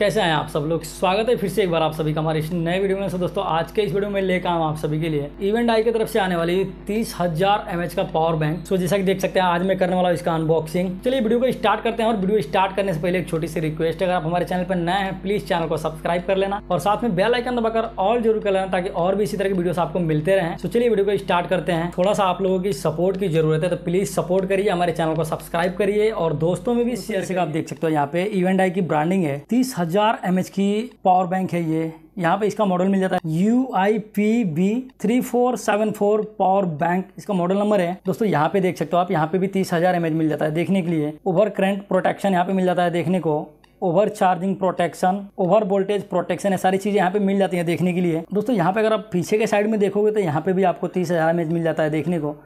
कैसे हैं आप सब लोग? स्वागत है फिर से एक बार आप सभी का हमारे इस नए वीडियो में। सो दोस्तों, आज के इस वीडियो में लेकर आऊँ आप सभी के लिए। इवेंट आई की तरफ़ से आने वाली तीस हज़ार एमएच का पावर बैंक सो जैसा कि देख सकते हैं, आज मैं करने वाला इसका अनबॉक्सिंग चलिए वीडियो को स्टार्ट करते हैं और वीडियो स्टार्ट करने से पहले एक छोटी सी रिक्वेस्ट अगर आप हमारे चैनल पर नए हैं प्लीज़ चैनल को सब्सक्राइब कर लेना। और साथ में बेल आइकन दबाकर ऑल ज़रूर कर लेना, ताकि और भी इसी तरह की वीडियो आपको मिलते रहे। तो चलिए वीडियो को स्टार्ट करते हैं। थोड़ा सा आप लोगों की सपोर्ट की ज़रूरत है तो प्लीज़ सपोर्ट करिए, हमारे चैनल को सब्सक्राइब करिए। और दोस्तों में भी शेयर से आप देख सकते हो, यहाँ पे इवेंट आई की ब्रांडिंग है। तीस हज़ार एम की पावर बैंक है ये। यहाँ पे इसका मॉडल मिल जाता है। U I P B three four seven four power bank इसका मॉडल नंबर है। दोस्तों, यहाँ पे देख सकते हो आप, यहाँ पे भी तीस हज़ार एम मिल जाता है देखने के लिए। ओवर करंट प्रोटेक्शन यहाँ पे मिल जाता है देखने को। Over charging protection over voltage protection है सारी चीज़ें यहाँ पे मिल जाती हैं देखने के लिए। दोस्तों, यहाँ पे अगर आप पीछे के साइड में देखोगे तो यहाँ पे भी आपको तीस हज़ार मिल जाता है देखने को।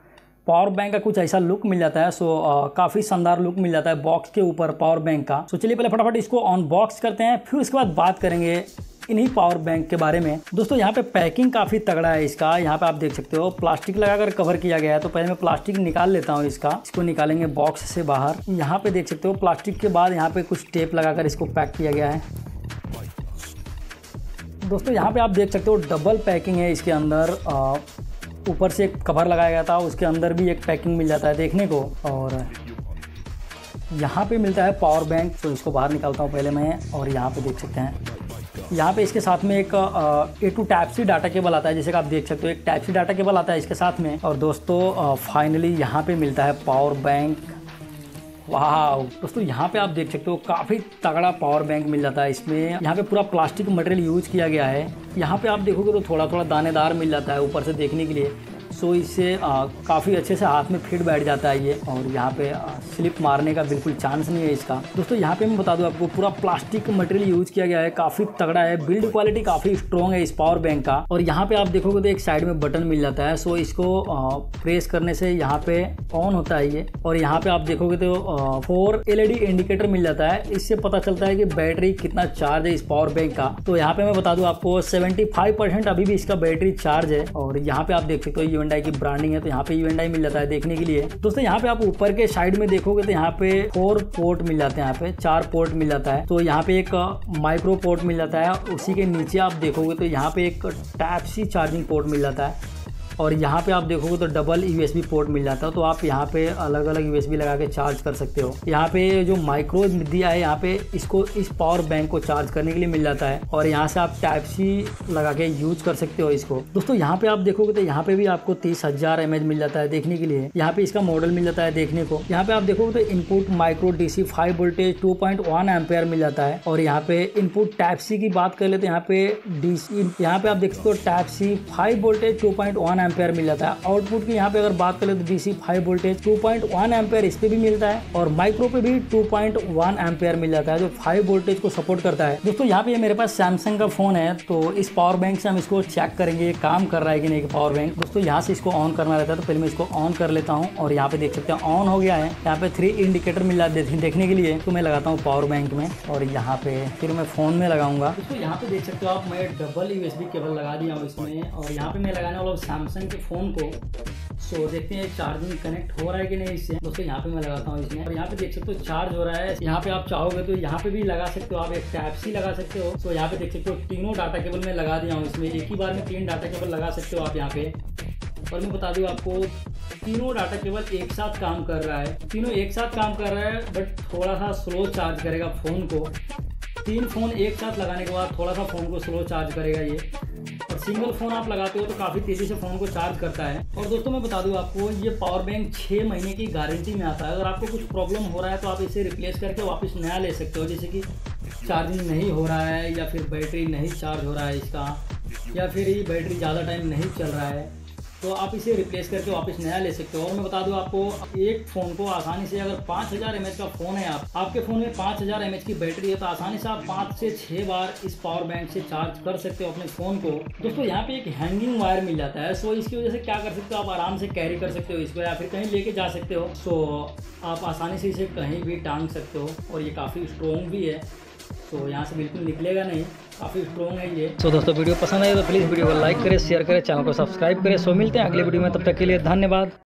पावर बैंक का कुछ ऐसा लुक मिल जाता है सो काफ़ी शानदार लुक मिल जाता है बॉक्स के ऊपर पावर बैंक का। सो चलिए पहले फटाफट इसको अनबॉक्स करते हैं, फिर उसके बाद बात करेंगे इन्हीं पावर बैंक के बारे में। दोस्तों, यहाँ पे पैकिंग काफ़ी तगड़ा है इसका। यहाँ पे आप देख सकते हो प्लास्टिक लगाकर कवर किया गया है तो पहले मैं प्लास्टिक निकाल लेता हूँ इसका। इसको निकालेंगे बॉक्स से बाहर। यहाँ पे देख सकते हो प्लास्टिक के बाद यहाँ पे कुछ टेप लगाकर इसको पैक किया गया है। दोस्तों, यहाँ पे आप देख सकते हो डबल पैकिंग है इसके अंदर। ऊपर से एक कवर लगाया गया था, उसके अंदर भी एक पैकिंग मिल जाता है देखने को। और यहाँ पे मिलता है पावर बैंक तो इसको बाहर निकालता हूँ पहले मैं, और यहाँ पे देख सकते हैं। यहाँ पे इसके साथ में एक A to type C data cable आता है, जैसे कि आप देख सकते हो, एक टाइप सी डाटा केबल आता है इसके साथ में। और दोस्तों फाइनली यहाँ पे मिलता है पावर बैंक वाह दोस्तों, यहाँ पे आप देख सकते हो, काफ़ी तगड़ा पावर बैंक मिल जाता है इसमें। यहाँ पे पूरा प्लास्टिक मटेरियल यूज़ किया गया है। यहाँ पे आप देखोगे तो थोड़ा थोड़ा दानेदार मिल जाता है ऊपर से देखने के लिए। सो इससे काफ़ी अच्छे से हाथ में फिट बैठ जाता है ये, और यहाँ पे स्लिप मारने का बिल्कुल चांस नहीं है इसका। दोस्तों, यहाँ पे मैं बता दूँ आपको, पूरा प्लास्टिक मटेरियल यूज़ किया गया है, काफ़ी तगड़ा है, बिल्ड क्वालिटी काफ़ी स्ट्रॉन्ग है इस पावर बैंक का। और यहाँ पे आप देखोगे तो एक साइड में बटन मिल जाता है, सो इसको प्रेस करने से यहाँ पे ऑन होता है ये। और यहाँ पे आप देखोगे तो फोर एलईडी इंडिकेटर मिल जाता है, इससे पता चलता है कि बैटरी कितना चार्ज है इस पावर बैंक का। तो यहाँ पे मैं बता दूँ आपको सेवेंटी अभी भी इसका बैटरी चार्ज है, और यहाँ पे आप देख सकते हो यूएनडाई की ब्रांडिंग है तो यहाँ पे यूएनडाई मिल जाता है देखने के लिए। दोस्तों, यहाँ पे आप ऊपर के साइड में देखोगे तो यहाँ पे फोर पोर्ट मिल जाते हैं यहाँ पे, चार पोर्ट मिल जाता है। तो यहाँ पे एक माइक्रो पोर्ट मिल जाता है। उसी के नीचे आप देखोगे तो यहाँ पे एक टैप सी चार्जिंग पोर्ट मिल जाता है। और यहाँ पे आप देखोगे तो डबल यूएसबी पोर्ट मिल जाता है तो आप यहाँ पे अलग अलग यूएसबी लगा के चार्ज कर सकते हो यहाँ पे जो माइक्रो दिया है यहाँ पे इसको इस पावर बैंक को चार्ज करने के लिए मिल जाता है और यहाँ से आप टाइप सी लगा के यूज़ कर सकते हो इसको दोस्तों यहाँ पे आप देखोगे तो यहाँ पे भी आपको तीस हज़ार एम मिल जाता है देखने के लिए यहाँ पे इसका मॉडल मिल जाता है देखने को यहाँ पे आप देखोगे तो input micro DC five voltage two point one मिल जाता है और यहाँ पे इनपुट टाइप सी की बात कर ले तो यहाँ पे डीसी यहाँ पे आप देख सकते हो type C five voltage two point one ampere मिल जाता है। आउटपुट की यहाँ पे अगर बात करें तो DC five voltage two point one ampere इस पे भी मिलता है और माइक्रो पे भी टू पॉइंट वन एम्पेयर मिल जाता है जो फाइव वोल्टेज को सपोर्ट करता है। दोस्तों, यहाँ पे मेरे पास सैमसंग का फ़ोन है तो इस पावर बैंक से हम इसको चेक करेंगे काम कर रहा है कि नहीं पावर बैंक दोस्तों, यहाँ से इसको ऑन करना रहता है तो पहले मैं इसको ऑन कर लेता हूँ और यहाँ पे देख सकते हैं ऑन हो गया है। यहाँ पे थ्री इंडिकेटर मिल जाते हैं देखने के लिए तो मैं लगाता हूँ पावर बैंक में और यहाँ पे फिर मैं फ़ोन में लगाऊँगा। दोस्तों, यहाँ पे देख सकते हो आप मैं डबल यूएसबी केबल लगा दिया हूँ इसमें और यहाँ पे मैं लगाने वाला सैमसंग के फ़ोन को। सो देखते हैं चार्जिंग कनेक्ट हो रहा है कि नहीं इससे। दोस्तों, यहाँ पे मैं लगाता हूँ इसमें। और यहाँ पे देख सकते हो चार्ज हो रहा है। यहाँ पे आप चाहोगे तो यहाँ पे भी लगा सकते हो। आप एक टैप सी लगा सकते हो। तो यहाँ पे देख सकते हो तीनों डाटा केबल में लगा दिया हूँ इसमें। एक ही बार में तीन डाटा केबल लगा सकते हो आप यहाँ पे। और मैं बता दूँ आपको, तीनों डाटा केबल एक साथ काम कर रहा है। तीनों एक साथ काम कर रहा है बट थोड़ा सा स्लो चार्ज करेगा फ़ोन को। तीन फ़ोन एक साथ लगाने के बाद थोड़ा सा फ़ोन को स्लो चार्ज करेगा ये। सिंगल फ़ोन आप लगाते हो तो काफ़ी तेज़ी से फ़ोन को चार्ज करता है। और दोस्तों, मैं बता दूँ आपको, ये पावर बैंक छः महीने की गारंटी में आता है। अगर आपको कुछ प्रॉब्लम हो रहा है तो आप इसे रिप्लेस करके वापस नया ले सकते हो, जैसे कि चार्जिंग नहीं हो रहा है या फिर बैटरी नहीं चार्ज हो रहा है इसका, या फिर ये बैटरी ज़्यादा टाइम नहीं चल रहा है। तो आप इसे रिप्लेस करके वापस नया ले सकते हो। और मैं बता दूँ आपको, एक फ़ोन को आसानी से अगर पाँच हज़ार एमएच का फ़ोन है आप, आपके फ़ोन में पाँच हज़ार एमएच की बैटरी है तो आसानी से आप पाँच से छः बार इस पावर बैंक से चार्ज कर सकते हो अपने फ़ोन को। दोस्तों, यहाँ पे एक हैंगिंग वायर मिल जाता है सो इसकी वजह से क्या कर सकते हो आप, आराम से कैरी कर सकते हो इसको, या फिर कहीं लेके जा सकते हो। सो आप आसानी से इसे कहीं भी टांग सकते हो, और ये काफ़ी स्ट्रॉन्ग भी है। तो यहाँ से बिल्कुल निकलेगा नहीं। काफ़ी स्ट्रॉन्ग है ये। तो दोस्तों, वीडियो पसंद आए तो प्लीज़ वीडियो को लाइक करें शेयर करें चैनल को सब्सक्राइब करें। सो मिलते हैं अगले वीडियो में, तब तक के लिए धन्यवाद।